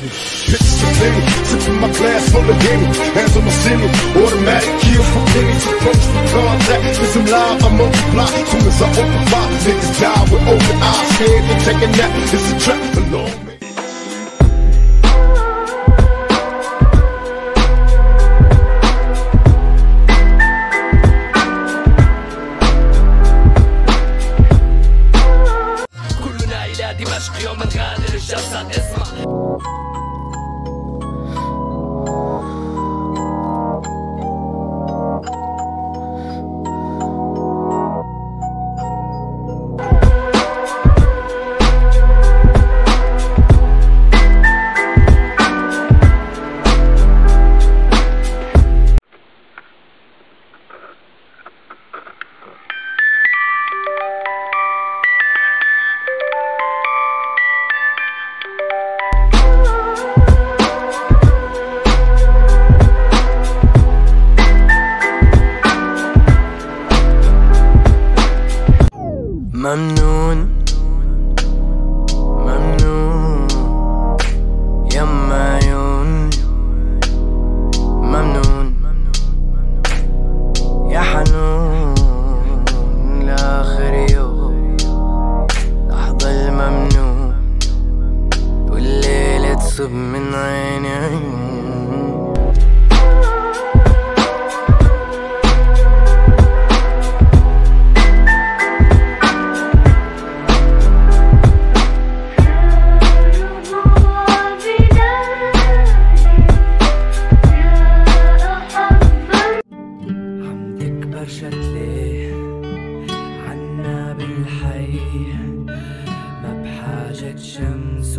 miss me. Pictures of Lenny, sipping my glass full of Henny. Hands on my ceiling, automatic kill for pennies. Approach for contact, I'm live, I multiply. Soon as I open fire, niggas die with open eyes. Head to take a nap, it's a trap Dışarsan esma ممنون. ممنون. يما عيون. ممنون. يا حنون لآخر يوم. لحظة الممنون. والليلة تصب من عيني عيون.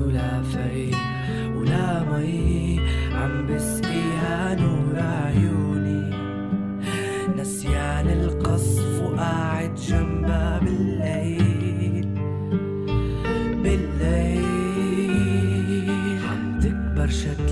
ولا في ولا مي. عم بسقيها نور عيوني. نسيان القصف وقاعد جنبها بالليل. بالليل. عم تكبر شتلي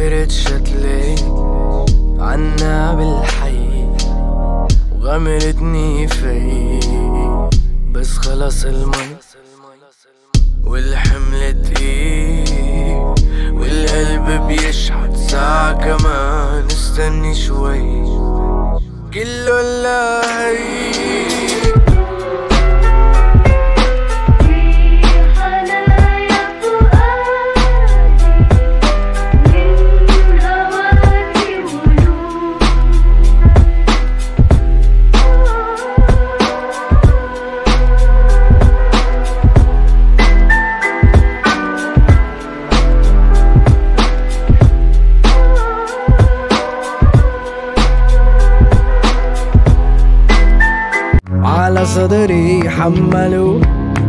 كبرت شتلي عنا بالحي وغمرتني في بس خلص المي والحمل تقيل والقلب بيشحت ساعة كمان. استني شوي. كله صدري حملوا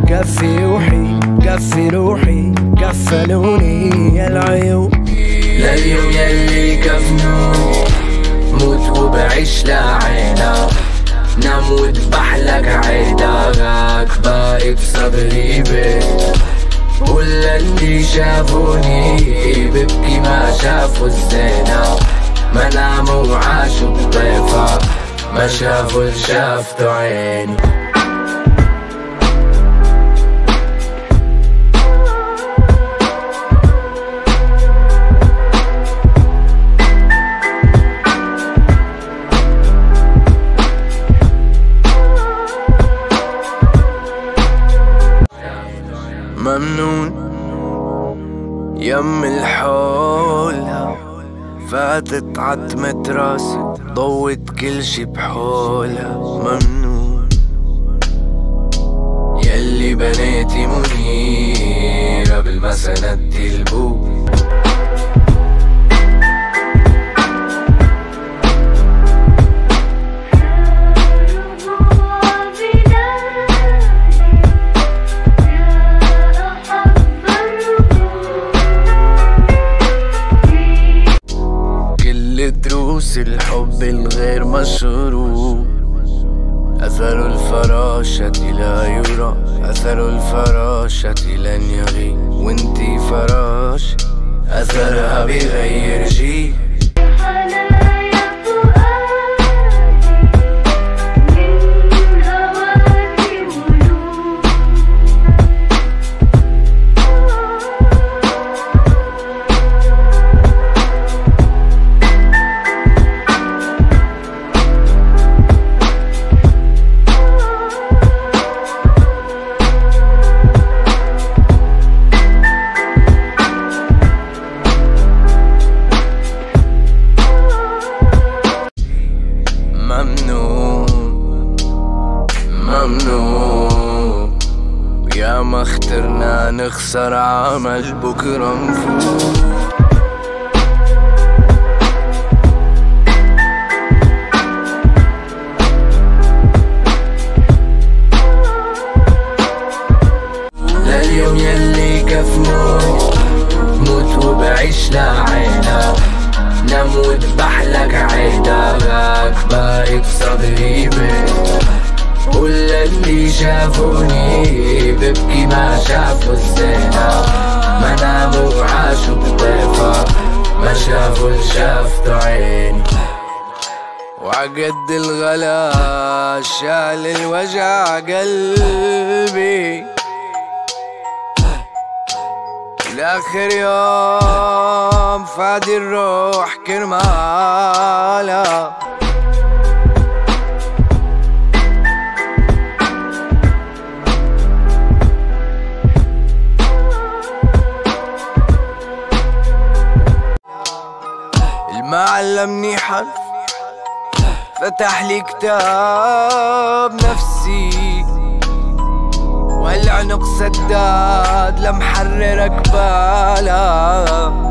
كفي روحي كفي روحي كفلوني يا العيون. لليوم يلي كفنو. موت وبعيش لعينا نام واذبح لك عيدك باقي بصدري بيت. ولا اللي شافوني ببكي ما شافوا الزينة. ما ناموا وعاشوا بضيفة. ما شافوا شافته عيني. يم الحول فاتت عتمة راسي ضوت كل شي بحولها. ممنون. يلي بنيتي منيرة بالما سندتي دروس الحب الغير مشروع أثر الفراشة لا يرى. أثر الفراشة لن يغيب وانتي فراش. أثرها بيغير نخسر عمل بكرة نفوت. لليوم يلي كفنون موت وبعيش نام وذبحلك عيدك بيت. اللي شافوني ببكي ما شافوا الزينة. ما ناموا وعاشوا بضيفة ما شافوا اللي شافته عيني وعقد الغلا شال الوجع قلبي. لآخر يوم فادي الروح كرمالها المعلمني حرف فتح لي كتاب نفسي. والعنق سداد لمحررك بالا؟